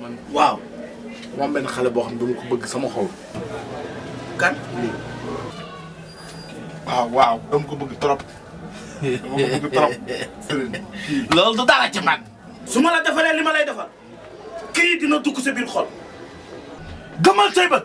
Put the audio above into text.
man waaw dama am benn xale boo xam ne dama ko bëgg sama xol kan lii waaw waaw dama ko bëgg trop dama ko bëgg trop sëriñ kii loolu du dara ci man su ma la defalee li ma lay defal kii dina dugg sa biir xol gëmal say bët